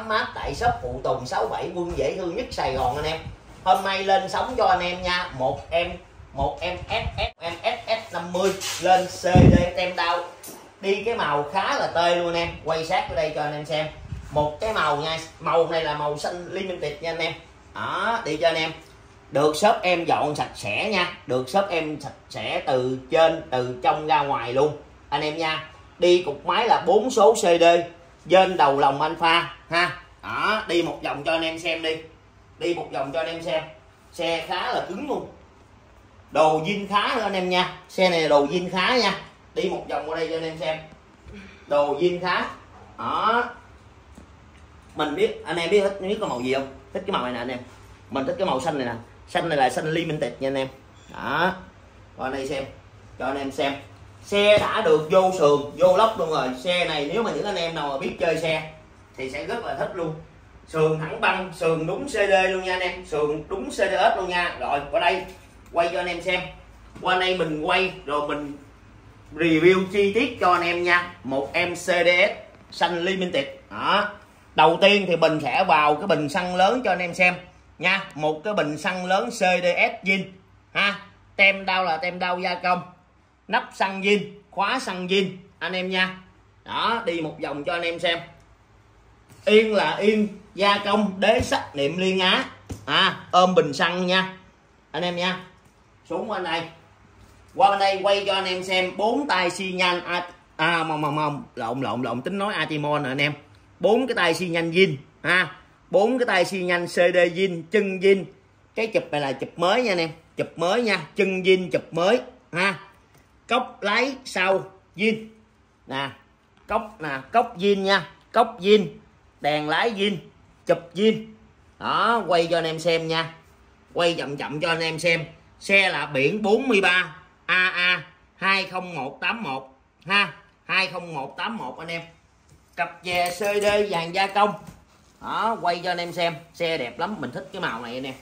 tắm mát tại shop phụ tùng 67 quân dễ thương nhất Sài Gòn anh em. Hôm nay lên sóng cho anh em nha. Một em một em SS em SS 50 lên CD tem đau. Đi cái màu khá là tê luôn em. Quay sát ở đây cho anh em xem. Một cái màu nha. Màu này là màu xanh limited nha anh em. Đó, đi cho anh em. Được shop em dọn sạch sẽ nha. Được shop em sạch sẽ từ trên, từ trong ra ngoài luôn. Anh em nha. Đi cục máy là bốn số CD trên đầu lòng alpha ha? Đó, đi một vòng cho anh em xem đi. Đi một vòng cho anh em xem. Xe khá là cứng luôn. Đồ zin khá nữa anh em nha. Xe này đồ zin khá nha. Đi một vòng qua đây cho anh em xem. Đồ zin khá. Đó. Mình biết, anh em biết thích biết cái màu gì không? Thích cái màu này nè anh em. Mình thích cái màu xanh này nè. Xanh này là xanh limited nha anh em. Đó. Qua đây xem. Cho anh em xem xe đã được vô sườn, vô lốc luôn rồi. Xe này nếu mà những anh em nào mà biết chơi xe thì sẽ rất là thích luôn. Sườn thẳng băng, sườn đúng cd luôn nha anh em. Sườn đúng cds luôn nha. Rồi, qua đây. Quay cho anh em xem. Qua đây mình quay, rồi mình review chi tiết cho anh em nha. Một em cds xanh limited. Đó. Đầu tiên thì mình sẽ vào cái bình xăng lớn cho anh em xem nha. Một cái bình xăng lớn cds zin, ha. Tem đau là tem đau gia công nắp xăng zin khóa xăng zin anh em nha. Đó đi một vòng cho anh em xem. Yên là yên gia công đế sách niệm liên á. À ôm bình xăng nha anh em nha. Xuống bên đây qua bên đây quay cho anh em xem bốn tay xi nhanh à, à mong mong mong lộn lộn lộn tính nói atimon anh em. Bốn cái tay xi nhanh zin ha. Bốn cái tay xi nhanh cd zin chân zin cái chụp này là chụp mới nha anh em. Chụp mới nha chân zin chụp mới ha cốc lái sau zin nè cốc nè cốc zin nha. Cốc zin đèn lái zin chụp zin đó quay cho anh em xem nha. Quay chậm chậm cho anh em xem. Xe là biển 43 AA 20181 ha 20181 anh em. Cặp chè CD vàng gia công. Đó quay cho anh em xem. Xe đẹp lắm mình thích cái màu này anh em.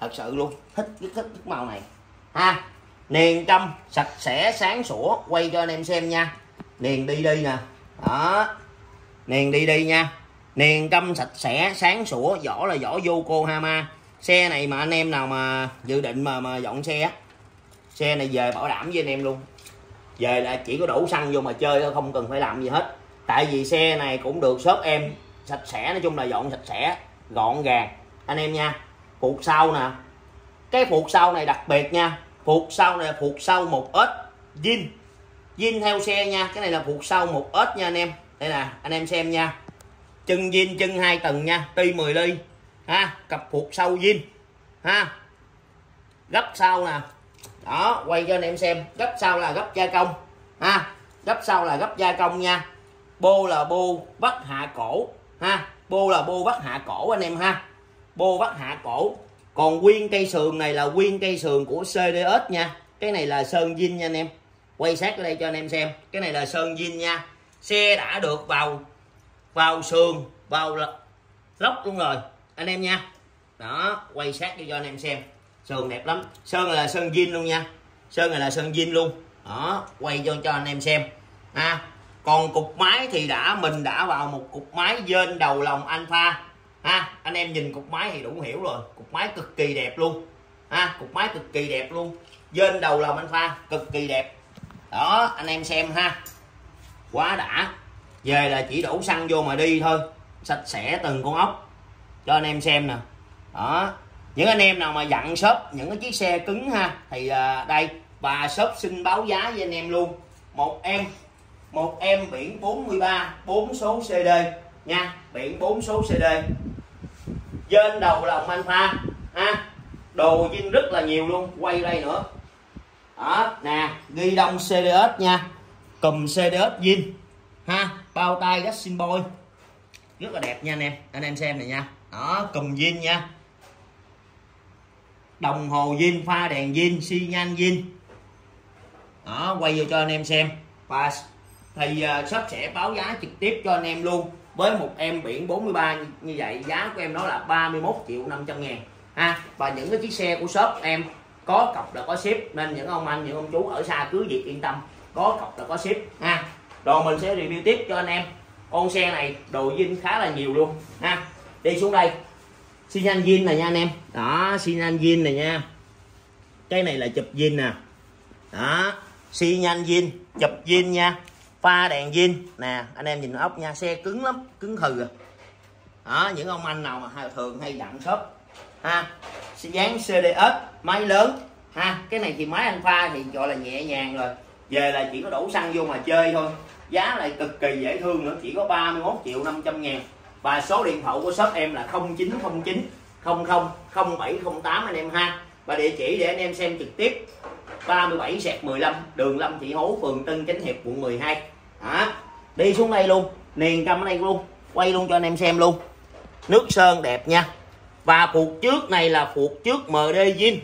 Thật sự luôn thích thích, thích cái màu này. Ha niền trong, sạch sẽ, sáng sủa, quay cho anh em xem nha. Niền đi đi nè. Đó. Niền đi đi nha. Niền trong, sạch sẽ, sáng sủa vỏ là vỏ Yokohama xe này mà anh em nào mà dự định mà mà dọn xe xe này về bảo đảm với anh em luôn. Về là chỉ có đổ xăng vô mà chơi thôi, không cần phải làm gì hết. Tại vì xe này cũng được shop em. Sạch sẽ, nói chung là dọn sạch sẽ, gọn gàng. Anh em nha phục sau nè. Cái phục sau này đặc biệt nha phục sau này phục sau một ít zin zin theo xe nha, cái này là phục sau một ít nha anh em. Đây nè, anh em xem nha. Chân zin chân hai tầng nha ti 10 ly. Ha, cặp phục sau zin ha. Gấp sau nè. Đó, quay cho anh em xem. Gấp sau là gấp gia công. Ha, gấp sau là gấp gia công nha. Bô là bô vắt hạ cổ. Ha, bô là bô vắt hạ cổ anh em ha. Bô vắt hạ cổ còn nguyên cây sườn này là nguyên cây sườn của CDS nha. Cái này là sơn zin nha anh em. Quay sát ở đây cho anh em xem. Cái này là sơn zin nha. Xe đã được vào vào sườn, vào lốc luôn rồi, anh em nha. Đó, quay sát cho anh em xem. Sườn đẹp lắm. Sơn này là sơn zin luôn nha. Sơn này là sơn zin luôn. Đó, quay cho cho anh em xem. À còn cục máy thì đã, mình đã vào một cục máy trên đầu lòng alpha ha anh em nhìn cục máy thì đủ hiểu rồi. Cục máy cực kỳ đẹp luôn. Ha cục máy cực kỳ đẹp luôn. Trên đầu lòng pha cực kỳ đẹp. Đó anh em xem ha. Quá đã. Về là chỉ đổ xăng vô mà đi thôi. Sạch sẽ từng con ốc. Cho anh em xem nè. Đó. Những anh em nào mà dặn shop những cái chiếc xe cứng ha thì à, đây và shop xin báo giá với anh em luôn. Một em một em biển 43 4 số CD nha. Biển 4 số CD trên đầu là ông alpha ha? Đồ zin rất là nhiều luôn quay đây nữa. Đó nè ghi đông CDS nha. Cùm CDS zin ha? Bao tay racing boy. Rất là đẹp nha anh em anh em xem này nha. Đó cùm zin nha. Đồng hồ zin pha đèn zin xi nhan zin đó quay vô cho anh em xem. Và thì uh, shop sẽ báo giá trực tiếp cho anh em luôn với một em biển 43 như vậy, giá của em nó là 31 triệu 500 ngàn. Ha, và những cái chiếc xe của shop em có cọc là có ship, nên những ông anh, những ông chú ở xa cứ việc yên tâm, có cọc là có ship. Ha, rồi mình sẽ review tiếp cho anh em. Con xe này đồ zin khá là nhiều luôn. Ha, đi xuống đây. Xi nhan zin này nha anh em. Đó xi nhan zin này nha. Cái này là chụp zin nè. Đó xi nhan zin, chụp zin nha pha đèn zin. Nè, anh em nhìn ốc nha, xe cứng lắm, cứng hừ à. Đó, những ông anh nào mà thường hay dặn shop, ha dán CDS máy lớn, ha, cái này thì máy anh pha thì gọi là nhẹ nhàng rồi. Về là chỉ có đổ xăng vô mà chơi thôi. Giá lại cực kỳ dễ thương nữa, chỉ có 31 triệu 500 ngàn. Và số điện thoại của shop em là 0909 00 0708 anh em ha. Và địa chỉ để anh em xem trực tiếp 37 sẹt 15 đường Lâm Thị Hố phường Tân Chánh Hiệp, quận 12 đó. đi xuống đây luôn. Niền cầm ở đây luôn. Quay luôn cho anh em xem luôn. Nước sơn đẹp nha. Và phuộc trước này là phuộc trước MD Zin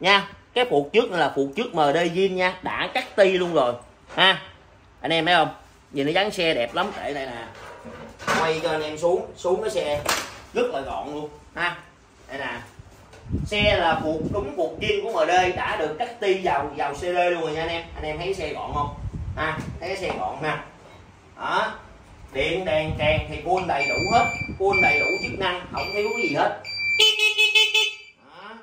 nha. Cái phuộc trước này là phuộc trước MD Zin nha. Đã cắt ti luôn rồi. Ha. Anh em thấy không? Nhìn nó dáng xe đẹp lắm. Để đây nè. Quay cho anh em xuống. Xuống cái xe rất là gọn luôn. Ha. Đây nè. Xe là phuộc đúng phuộc zin của MD đã được cắt ti vào vào CD luôn rồi nha anh em. Anh em thấy xe gọn không? Ha thấy cái xe gọn ha. Đó điện đèn kèn thì full đầy đủ hết full đầy đủ chức năng không thiếu cái gì hết. Đó.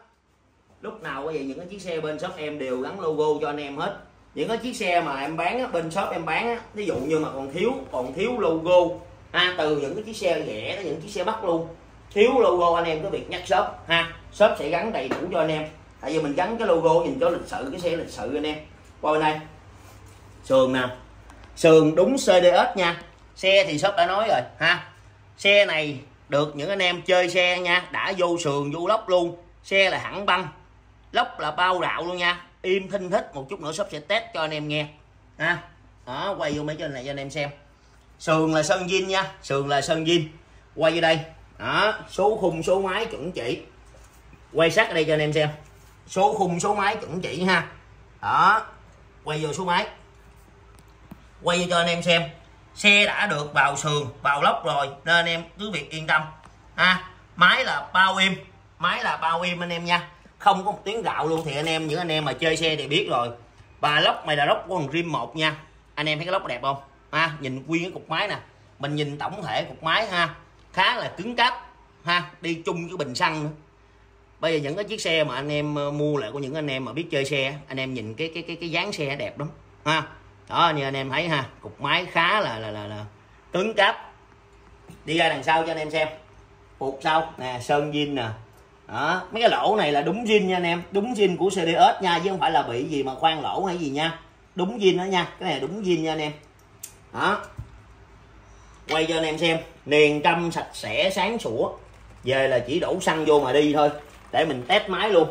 lúc nào vậy những cái chiếc xe bên shop em đều gắn logo cho anh em hết. Những cái chiếc xe mà em bán á, bên shop em bán á, ví dụ như mà còn thiếu còn thiếu logo. Ha từ những cái chiếc xe rẻ tới những chiếc xe bắt luôn. Thiếu logo anh em cứ việc nhắc shop. Ha shop sẽ gắn đầy đủ cho anh em. Tại vì mình gắn cái logo nhìn cho lịch sự cái xe lịch sự anh em. Qua bên đây sườn nè. Sườn đúng CDS nha. Xe thì shop đã nói rồi, ha. Xe này được những anh em chơi xe nha, đã vô sườn vô lốc luôn. Xe là hẳn băng lốc là bao đạo luôn nha. Im thinh thích, một chút nữa shop sẽ test cho anh em nghe. Ha. Đó, quay vô mấy trên này cho anh em xem. Sườn là sơn zin nha, sườn là sơn zin. Quay vô đây. Đó, số khung, số máy chuẩn chỉ. Quay sát ở đây cho anh em xem. Số khung, số máy chuẩn chỉ ha. Đó, quay vô số máy quay vô cho anh em xem. Xe đã được vào sườn, vào lốc rồi, nên anh em cứ việc yên tâm. Ha, máy là bao im, máy là bao im anh em nha. Không có một tiếng gạo luôn thì anh em, những anh em mà chơi xe thì biết rồi. Và lốc này là lốc của thằng rim một nha. Anh em thấy cái lốc đẹp không? Ha, nhìn nguyên cái cục máy nè. Mình nhìn tổng thể cục máy ha. Khá là cứng cáp, ha, đi chung với bình xăng nữa. Bây giờ những cái chiếc xe mà anh em ờ, mua lại của những anh em mà biết chơi xe anh em nhìn cái cái cái cái dáng xe đẹp lắm, ha đó như anh em thấy ha cục máy khá là là là, là cứng cáp. Đi ra đằng sau cho anh em xem. Phục sau nè sơn zin nè. Đó mấy cái lỗ này là đúng zin nha anh em. Đúng zin của CDS nha chứ không phải là bị gì mà khoan lỗ hay gì nha. Đúng zin đó nha cái này đúng zin nha anh em. Đó. Quay cho anh em xem niền trăm sạch sẽ sáng sủa. Về là chỉ đổ xăng vô mà đi thôi để mình test máy luôn.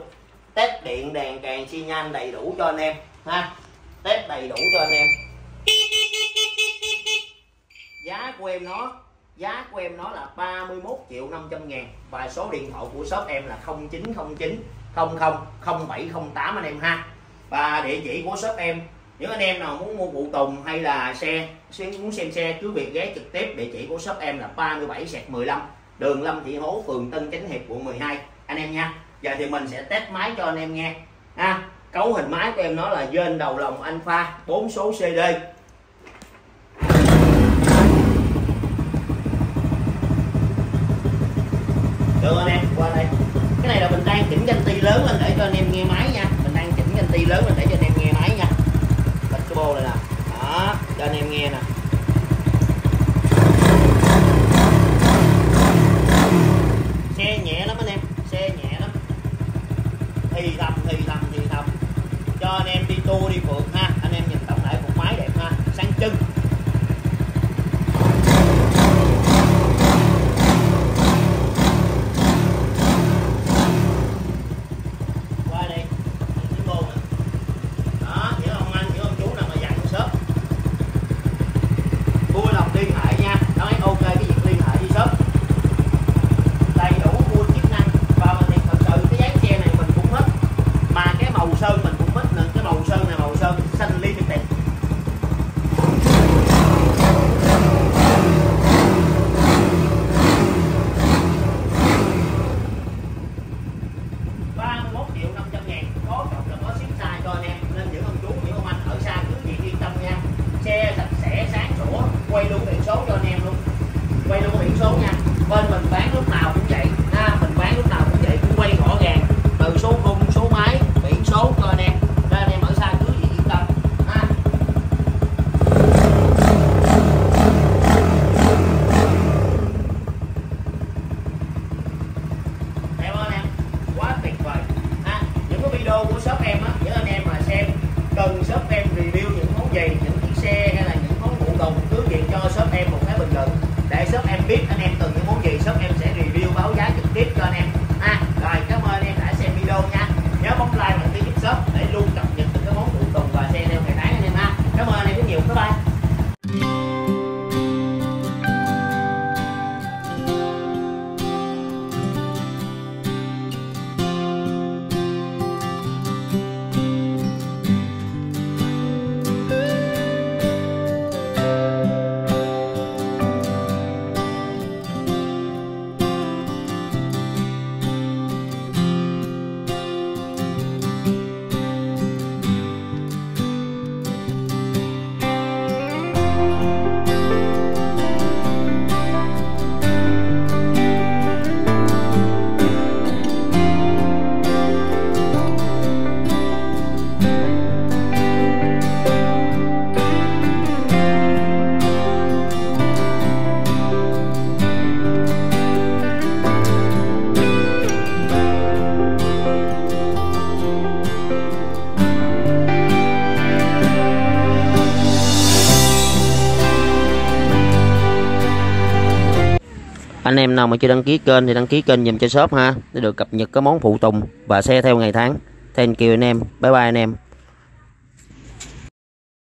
Test điện đèn càng xi nhan đầy đủ cho anh em ha test đầy đủ cho anh em. Giá của em nó, giá của em nó là 31 triệu 500 ngàn. Và số điện thoại của shop em là 0909 00 0708 anh em ha. Và địa chỉ của shop em những anh em nào muốn mua phụ tùng hay là xe muốn xem xe cứ việc ghé trực tiếp, địa chỉ của shop em là 37 sẹt 15 đường Lâm Thị Hố, phường Tân Chánh Hiệp, quận 12 anh em nha, giờ thì mình sẽ test máy cho anh em nghe. Ha cấu hình máy của em nó là dên đầu lòng alpha 4 số CD được anh em qua đây. Cái này là mình đang chỉnh danh ti lớn lên để cho anh em nghe máy nha. Mình đang chỉnh danh ti lớn lên để cho anh em nghe máy nha. Bật cái bô này nè. Đó, cho anh em nghe nè. loud. để em biết anh em cần những món gì shop em sẽ anh em nào mà chưa đăng ký kênh thì đăng ký kênh dùm cho shop ha, để được cập nhật các món phụ tùng và xe theo ngày tháng. Thank you anh em. Bye bye anh em.